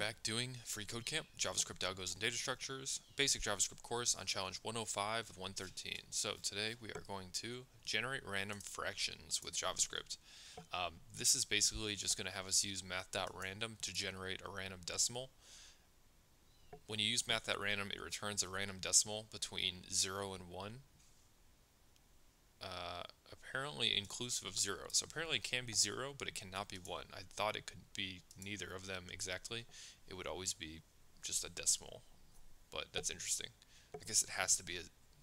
back doing Free Code Camp, JavaScript Algos and Data Structures, basic JavaScript course on challenge 105 of 113. So today we are going to generate random fractions with JavaScript. Um, this is basically just going to have us use math.random to generate a random decimal. When you use math.random, it returns a random decimal between 0 and 1. Apparently inclusive of 0. So apparently it can be 0, but it cannot be 1. I thought it could be neither of them exactly. It would always be just a decimal. But that's interesting. I guess it has to be a...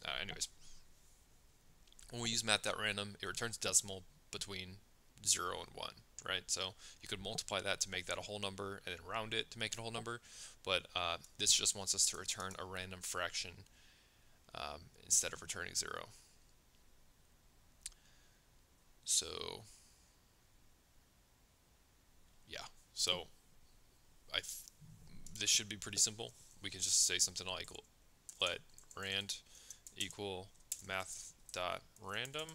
Uh, anyways. When we use math.random, it returns decimal between 0 and 1, right? So you could multiply that to make that a whole number and then round it to make it a whole number. But uh, this just wants us to return a random fraction um, instead of returning 0. So, yeah. So, I this should be pretty simple. We can just say something like let rand equal math dot random.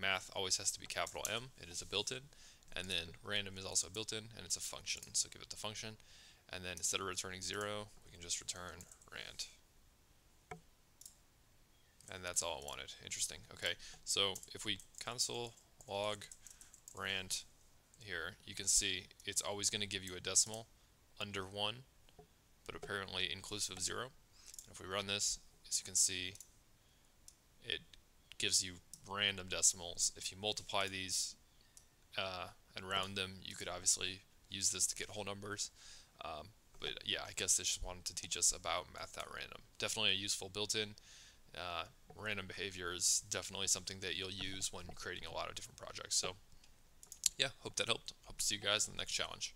Math always has to be capital M. It is a built-in. And then random is also built-in, and it's a function. So give it the function. And then instead of returning 0, we can just return rand. And that's all I wanted. Interesting. Okay, so if we console log rand here, you can see it's always going to give you a decimal under 1, but apparently inclusive of 0. And if we run this, as you can see, it gives you random decimals. If you multiply these uh, and round them, you could obviously use this to get whole numbers. Um, but yeah, I guess this just wanted to teach us about math.random. Definitely a useful built-in. Uh, random behavior is definitely something that you'll use when creating a lot of different projects. So yeah, hope that helped. Hope to see you guys in the next challenge.